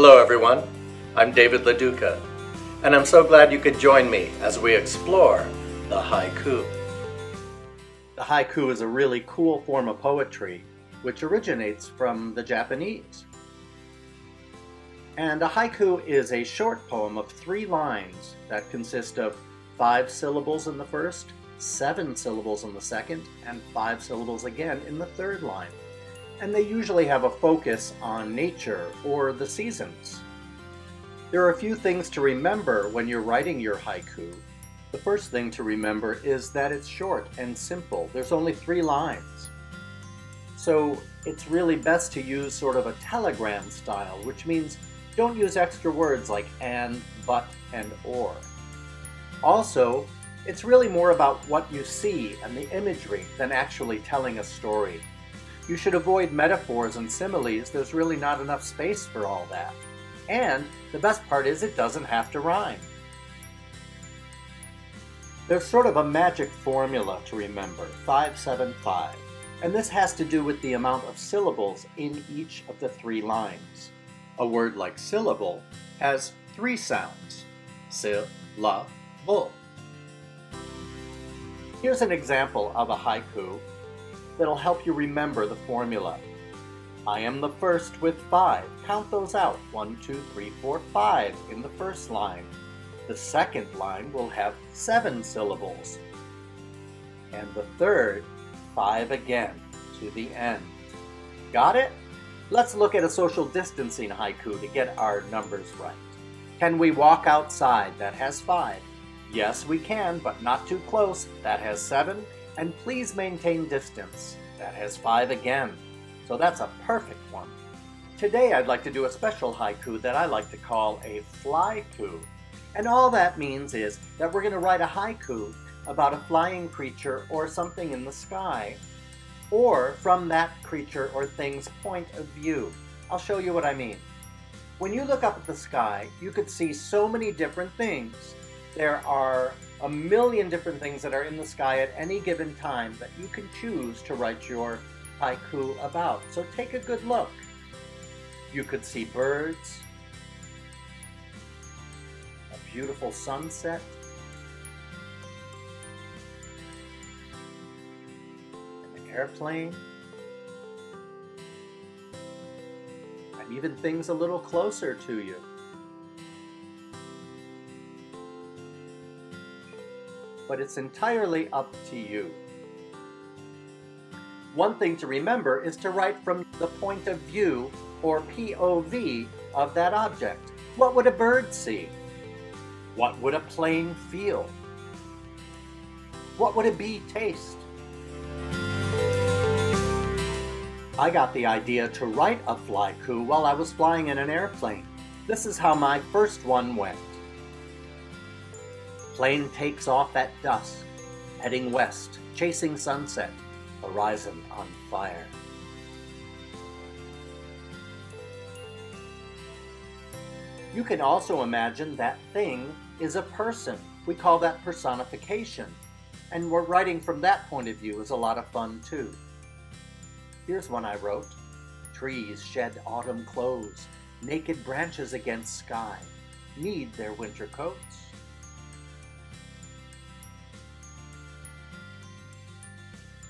Hello everyone, I'm David LaDuca, and I'm so glad you could join me as we explore the haiku. The haiku is a really cool form of poetry which originates from the Japanese. And a haiku is a short poem of three lines that consist of five syllables in the first, seven syllables in the second, and five syllables again in the third line and they usually have a focus on nature or the seasons. There are a few things to remember when you're writing your haiku. The first thing to remember is that it's short and simple. There's only three lines. So it's really best to use sort of a telegram style, which means don't use extra words like and, but, and or. Also, it's really more about what you see and the imagery than actually telling a story. You should avoid metaphors and similes, there's really not enough space for all that. And the best part is it doesn't have to rhyme. There's sort of a magic formula to remember, 575, and this has to do with the amount of syllables in each of the three lines. A word like syllable has three sounds, si, la, bull. Here's an example of a haiku that'll help you remember the formula. I am the first with five. Count those out. One, two, three, four, five in the first line. The second line will have seven syllables. And the third, five again to the end. Got it? Let's look at a social distancing haiku to get our numbers right. Can we walk outside? That has five. Yes, we can, but not too close. That has seven and please maintain distance. That has five again, so that's a perfect one. Today I'd like to do a special haiku that I like to call a flyku. And all that means is that we're going to write a haiku about a flying creature or something in the sky, or from that creature or thing's point of view. I'll show you what I mean. When you look up at the sky, you could see so many different things. There are a million different things that are in the sky at any given time that you can choose to write your haiku about. So take a good look. You could see birds, a beautiful sunset, an airplane, and even things a little closer to you. But it's entirely up to you. One thing to remember is to write from the point of view, or POV, of that object. What would a bird see? What would a plane feel? What would a bee taste? I got the idea to write a fly coup while I was flying in an airplane. This is how my first one went. Plane takes off at dusk, heading west, chasing sunset, horizon on fire. You can also imagine that thing is a person. We call that personification. And we're writing from that point of view is a lot of fun too. Here's one I wrote. Trees shed autumn clothes, naked branches against sky, need their winter coats.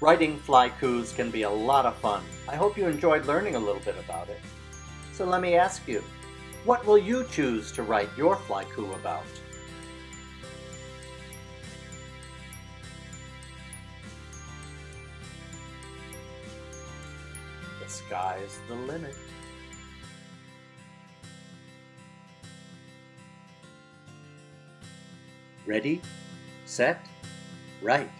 Writing flykus can be a lot of fun. I hope you enjoyed learning a little bit about it. So let me ask you, what will you choose to write your flyku about? The sky's the limit. Ready, set, write.